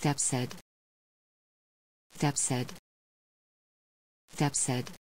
Depp said. Depp said. Depp said.